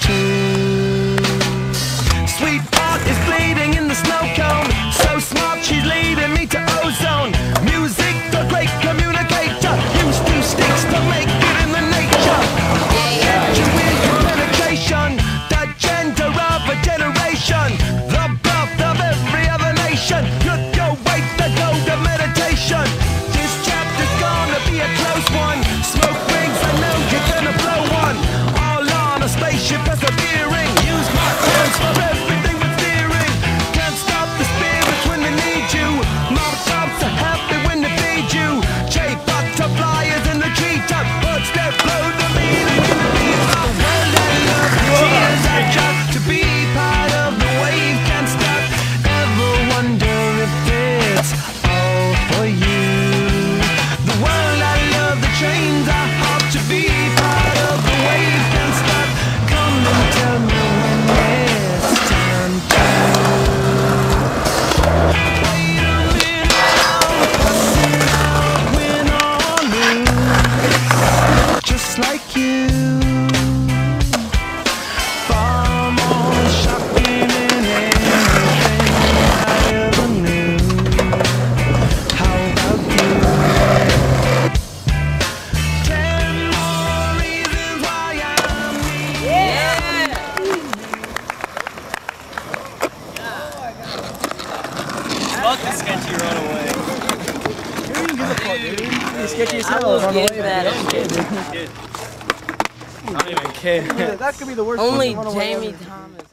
too. Sweetheart is bleeding in the snow cone. So smart she's leaving fucking sketchy run away. You don't give a fuck, dude. You sketchy as hell. will away. that a Kid, kid. I don't even care. That could be the worst. Only person to run away Jamie. Thomas.